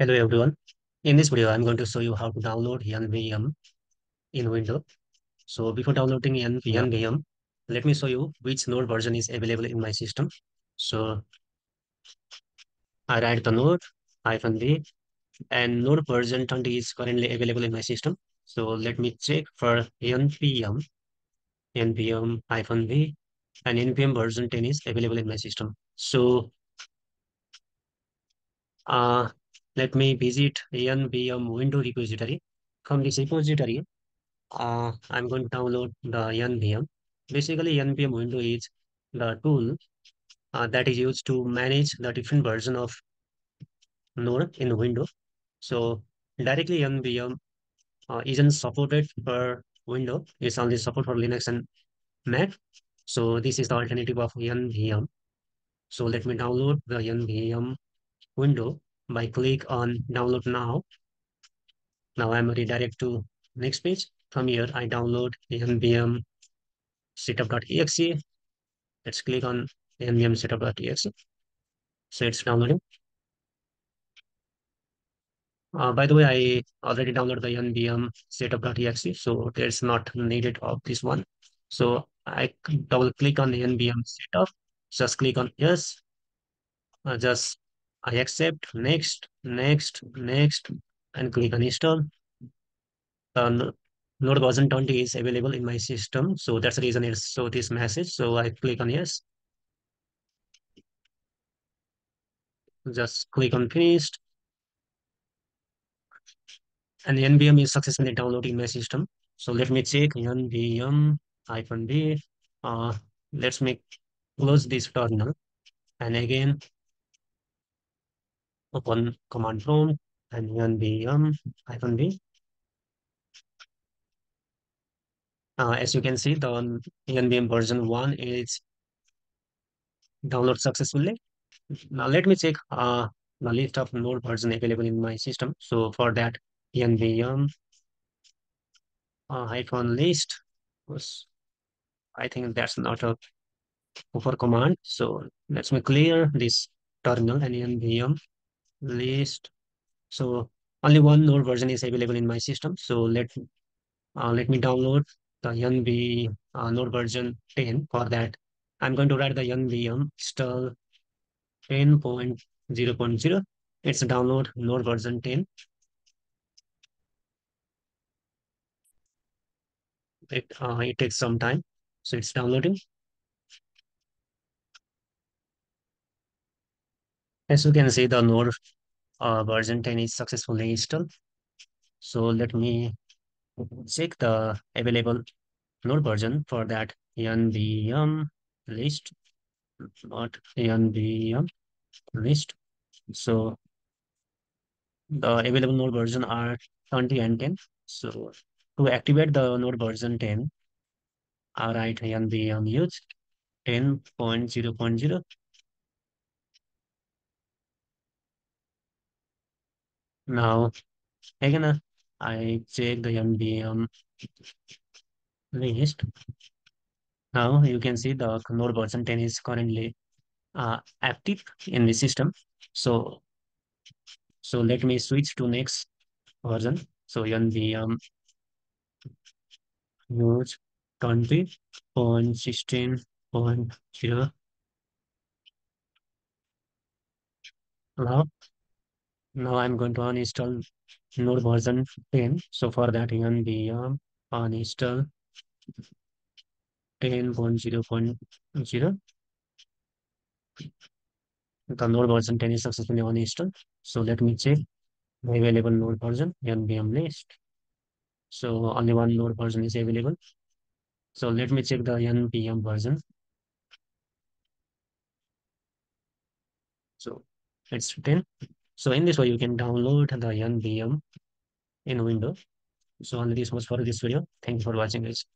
Hello everyone. In this video, I'm going to show you how to download NVM in Windows. So before downloading NVM, let me show you which node version is available in my system. So I write the node hyphen v and node version 20 is currently available in my system. So let me check for NVM, NVM hyphen v and NVM version 10 is available in my system. So uh, let me visit NVM window repository. From this repository, uh, I'm going to download the NVM. Basically, NVM window is the tool uh, that is used to manage the different version of Node in Windows. So directly NVM uh, isn't supported for Windows. It's only support for Linux and Mac. So this is the alternative of NVM. So let me download the NVM window by click on download now. Now I'm redirect to next page. From here, I download NVM setup.exe. Let's click on nvm setup.exe. So it's downloading. Uh, by the way, I already downloaded the nvm setup.exe, so there's not needed of this one. So I double click on the nvm setup, just click on yes, uh, just I accept, next, next, next, and click on install. The node version 20 is available in my system, so that's the reason it's so this message. So I click on yes. Just click on finished and the NVM is successfully downloading my system. So let me check NVM hyphen v. Uh, let's make close this terminal and again open command prompt and NVM hyphen v. Uh, as you can see, the NVM version one is download successfully. Now let me check uh, the list of node version available in my system. So for that, NVM uh, list I think that's not a proper command. So let me clear this terminal and list. So only one node version is available in my system. So let uh, let me download the NV uh, node version 10. For that, I'm going to write the NVM install 10.0.0. It's a download node version 10. It, uh, it takes some time. So it's downloading. As you can see, the node uh, version 10 is successfully installed. So let me check the available node version for that NVM list, not NVM list. So the available node version are 20 and 10. So to activate the node version 10, I write NVM use 10.0.0. Now, again, I check the NVM list. Now you can see the node version 10 is currently uh, active in the system. So, so let me switch to next version. So NVM use 20.16.0. Now, now I'm going to uninstall node version 10. So for that, NVM um, uninstall 10.0.0. The node version 10 is successfully uninstalled. So let me check the available node version NVM list. So only one node version is available. So let me check the NPM version. So it's 10. So in this way, you can download the NPM in Windows. So only this much for this video. Thank you for watching guys.